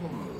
Boom.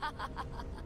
Ha ha ha ha ha!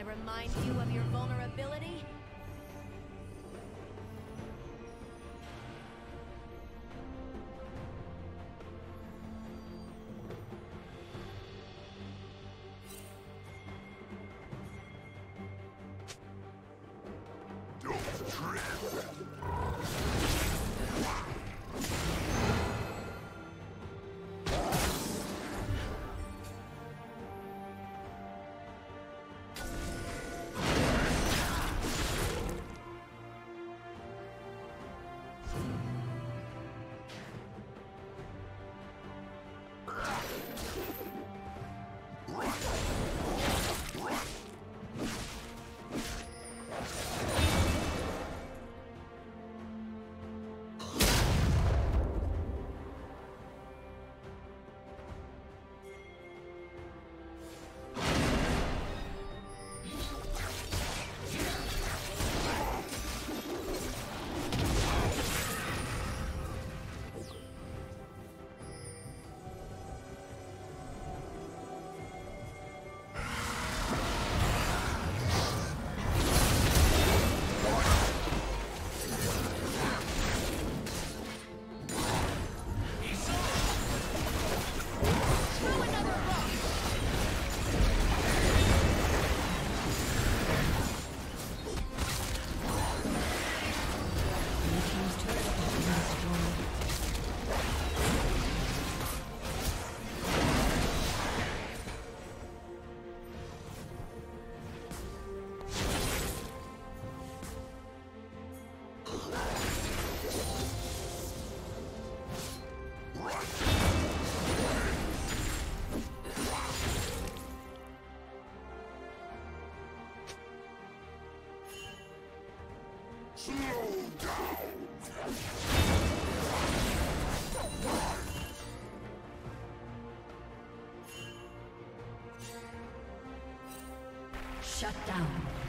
I remind you of your vulnerability? Shut down.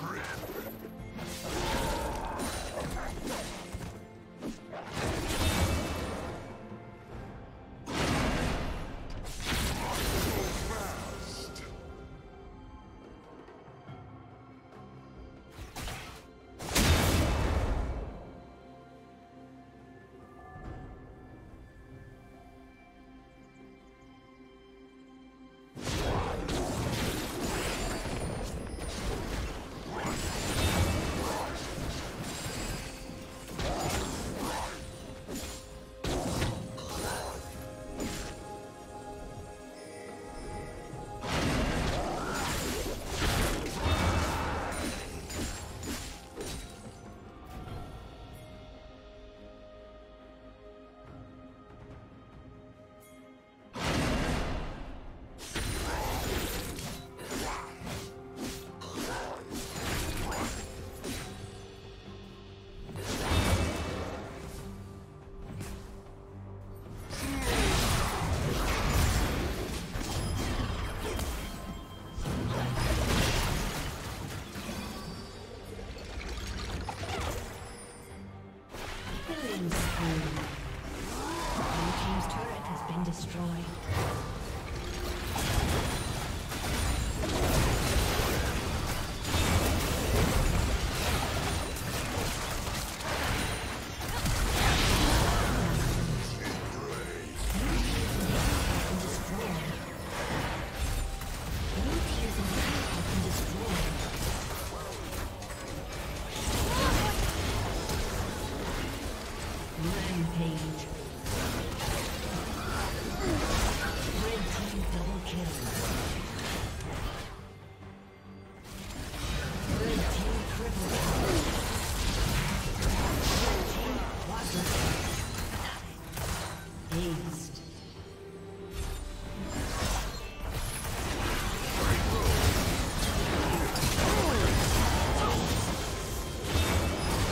Killing